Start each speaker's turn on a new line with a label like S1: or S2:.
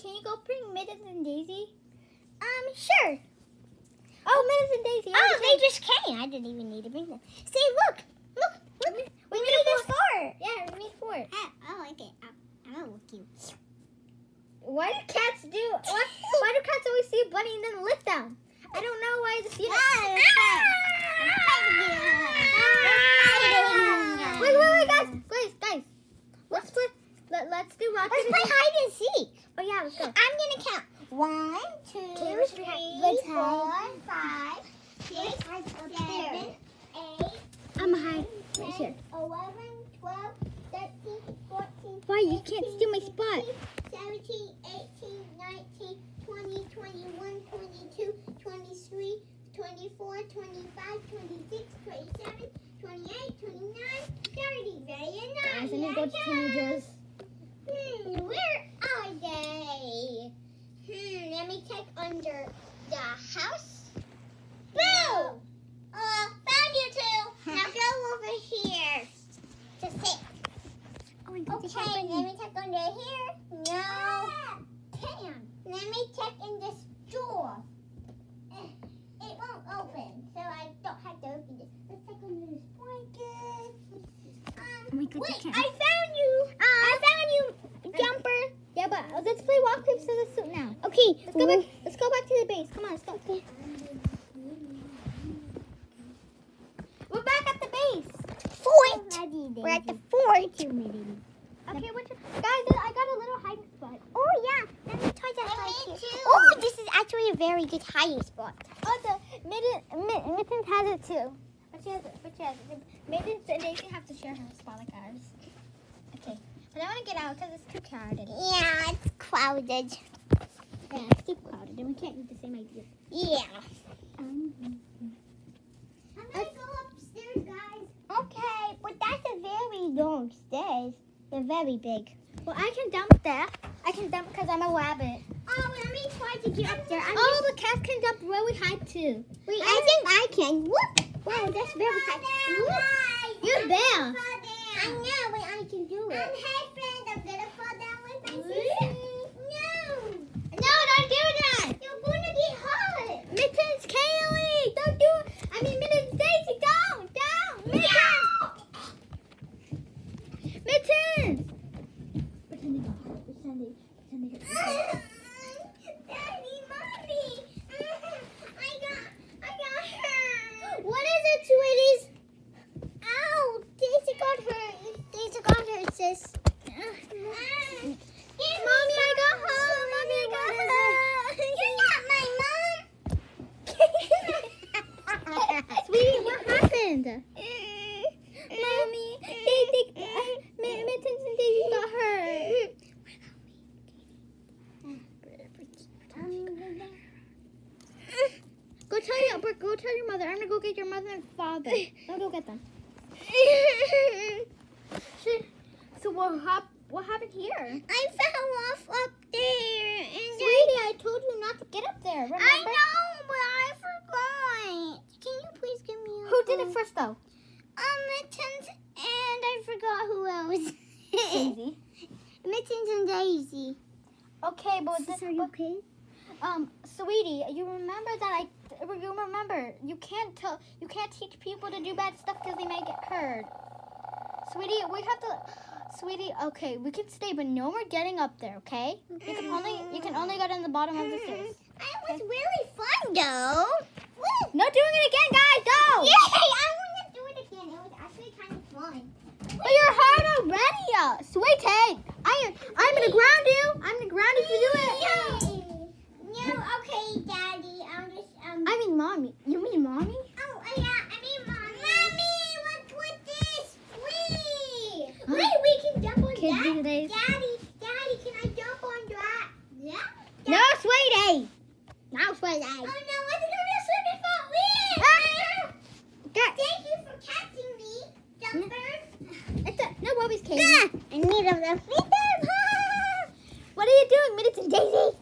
S1: Can you go bring Mittens and Daisy?
S2: Um, sure.
S1: Oh, Mittens and Daisy.
S2: Oh, they just came. I didn't even need to bring them. See, look. Look. Look.
S1: We
S2: We
S1: made
S2: made
S1: a
S2: a fort.
S1: Yeah, we made four.
S2: I, I like it. I, I'm gonna look you.
S1: Why do cats do? Why, why do cats always see a bunny and then lick them? I don't know why the see
S2: Ah!
S1: Wait, wait, wait, guys, guys, guys. Let's play. Let, let's do rock.
S2: Let's play hide and seek.
S1: Oh yeah, let's go.
S2: I'm gonna count. One, two, three,
S1: try- let's
S2: four, five, six, seven, eight,
S1: I'm hide right here.
S2: 10, 11, 12, 13, 14,
S1: Why you can't steal my spot?
S2: 17, 18, 19, 20, 21, 22, 23, 24, 25, 26, 27, 28, 29, 30. Very nice.
S1: I need to go to teenagers.
S2: Hmm, where are they? Hmm, let me check under the house. Boo! Uh, found you two. Now go over here to sit. Okay, let me check under here. No. Damn. Let me check in this door. Eh, It won't open, so I don't have to open this. Let's check under this blanket. Um,
S1: Oh
S2: wait, I found you. I found you, jumper.
S1: Yeah, but let's play rock paper scissors suit now.
S2: Okay,
S1: Let's go back. Let's go back to the base. Come on, let's go. We're back at the base.
S2: Fort. We're at the fort.
S1: Okay, which guys? I got a little hiding spot.
S2: Oh yeah, let me try that oh, hide here. Oh, this is actually a very good hiding spot.
S1: Oh, the mitten, Mid- mittens has it too. But she has it. But she has it. Mittens and Daisy have to share her spot like ours. Okay, but I want to get out because it's too crowded.
S2: Yeah, it's crowded.
S1: Yeah, can't use the same idea.
S2: Yeah.
S1: Um,
S2: I'm gonna go upstairs, guys. Okay, but that's a very long stairs. They're very big.
S1: well, I can dump there. I can dump because I'm a rabbit.
S2: Oh, let me try to get up there. I'm
S1: Oh, but cats can dump really high too.
S2: Wait, I think I can. Whoop! Wow, that's very high. Whoop!
S1: You're there.
S2: I know, but I can do it. hey, friend, I'm gonna fall down with my sister. No!
S1: No, don't do that.
S2: You're gonna get hurt.
S1: Mittens, Kaylee, don't do it. I mean, Mittens, Daisy, don't, don't. Mittens, Mittens. Pretend they got hurt. Pretend they, pretend they got hurt.
S2: Daddy, mommy! I got, I got hurt.
S1: What is it, sweeties?
S2: Ow! Daisy got hurt. Daisy got hurt, sis.
S1: Mommy, I got hurt. Mommy, I got hurt.
S2: You're not my mom.
S1: Sweetie, what happened? Mommy, Daisy, uh, Mi- Mittens and Daisy got hurt. Go tell your, but go tell your mother. I'm gonna go get your mother and father. I'll go get them. So what hap- What happened here?
S2: I fell off up there. And
S1: Sweetie, I told you not to get up there. Remember?
S2: I know, but I forgot. Can you please give me a
S1: Who did it first though?
S2: Um, Mittens, and I forgot who else.
S1: Daisy.
S2: Mittens and Daisy.
S1: Okay, but this, but,
S2: okay?
S1: um, sweetie, you remember that I. You remember you can't tell you can't teach people to do bad stuff because they may get hurt. Sweetie, we have to. Sweetie, okay, we can stay, but no more getting up there. Okay? You can only you can only get in the bottom of the stairs.
S2: It was really fun, though. Woo!
S1: No doing it again, guys. Go.
S2: Yay! I want to do it again. It was actually kind of fun.
S1: But you're hard already, uh, sweetie. I am. I'm gonna ground you. I'm gonna ground you if you do it.
S2: Yay! No, okay, Daddy. I'm just um.
S1: I mean, mommy. You mean mommy?
S2: Oh, yeah, I mean, Mommy. Mommy, what's with this? Wait. Wait, we can jump on
S1: Kids
S2: that? Daddy, Daddy, can I jump on that? Yeah?
S1: No, sweetie. No, sweetie.
S2: Oh, no, what's it going to swimming for? Wait.
S1: Ah. Get.
S2: Thank you for catching me, Jumper.
S1: It's a no worries, Katie.
S2: Ah, I need a freedom.
S1: What are you doing, Mittens and Daisy?